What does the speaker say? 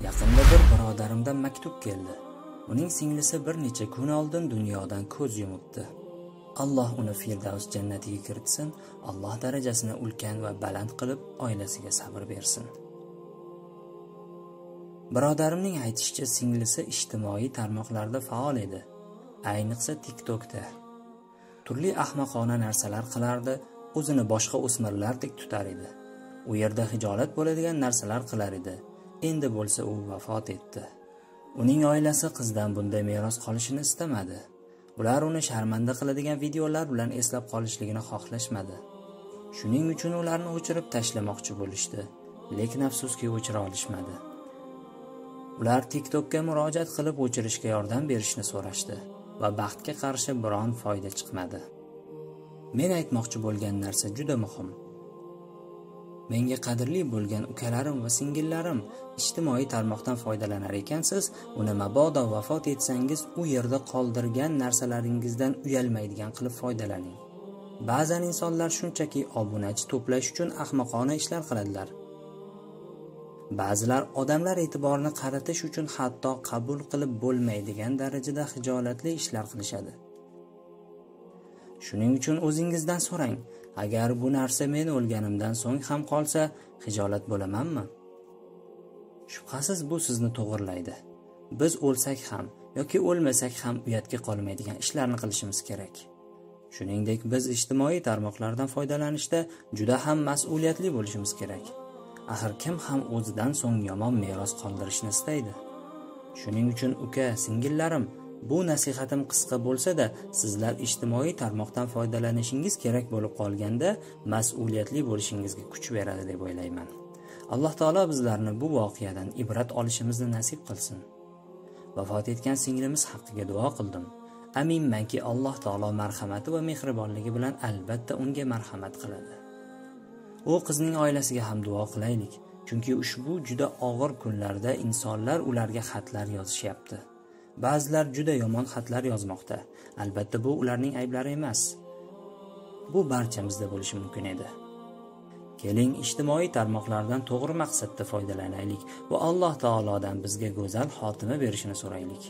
birodarimdan maktub keldi. Uning singlisi bir necha kun oldin dunyodan ko'z yumibdi. Alloh uni firdavs jannatiga kiritsin alloh darajasini ulkan va baland qilib oilasiga sabr bersin. Birodarimning aytishicha singlisi ijtimoiy tarmoqlarda faol edi. Ayniqsa tiktokda. Turli ahmoqona narsalar qilardi o'zini boshqa o'smirlardek tutar edi. U yerda hijolat bo'ladigan narsalar qilar edi. Endi bo'lsa u vafot etdi. Uning oilasi qizdan bunday meros qolishini istamadi. Ular uni sharmanda qiladigan videolar bilan eslab qolishligini xohlashmadi. Shuning uchun ularni o'chirib tashlamoqchi bo'lishdi lekin afsuski o'chira olishmadi. Ular tiktokka murojaat qilib o'chirishga yordam berishni so'rashdi va baxtga qarshi biron foyda chiqmadi. Men aytmoqchi bo'lgan narsa juda muhim. Menga qadrli bo'lgan ukalarim va singillarim ijtimoiy tarmoqdan foydalanar ekansiz uni mabodo vafot etsangiz u yerda qoldirgan narsalaringizdan uyalmaydigan qilib foydalaning. Ba'zan insonlar shunchaki obunachi to'plash uchun ahmoqona ishlar qiladilar. Ba'zilar odamlar e'tiborini qaratish uchun hatto qabul qilib bo'lmaydigan darajada hijolatli ishlar qilishadi. Shuning uchun o'zingizdan so'rang agar bu narsa men o'lganimdan so'ng ham qolsa hijolat bo'lamanmi? Shubhasiz bu sizni to'g'irlaydi. Biz o'lsak ham yoki o'lmasak ham uyatga qolmaydigan ishlarni qilishimiz kerak. Shuningdek biz ijtimoiy tarmoqlardan foydalanishda juda ham mas'uliyatli bo'lishimiz kerak. Axir kim ham o'zidan so'ng yomon meros qoldirishni istaydi? Shuning uchun uka singillarim bu nasihatim qisqa bo'lsa-da, sizlar ijtimoiy tarmoqdan foydalanishingiz kerak bo'lib qolganda mas'uliyatli bo'lishingizga kuch beradi deb o'ylayman. Alloh taolo bizlarni bu voqeadan ibrat olishimizni nasib qilsin. Vafot etgan singlimiz haqqiga duo qildim. Aminmanki Alloh taolo marhamati va mehribonligi bilan albatta unga marhamat qiladi. U qizning oilasiga ham duo qilaylik, chunki ushbu juda og'ir kunlarda insonlar ularga xatlar yozishyapti. Ba'zilar juda yomon xatlar yozmoqda. Albatta bu ularning ayblari emas. Bu barchamizda bo'lishi mumkin edi. Keling, ijtimoiy tarmoqlardan to'g'ri maqsadda foydalanaylik va Alloh taolodan bizga go'zal xotima berishini so'raylik.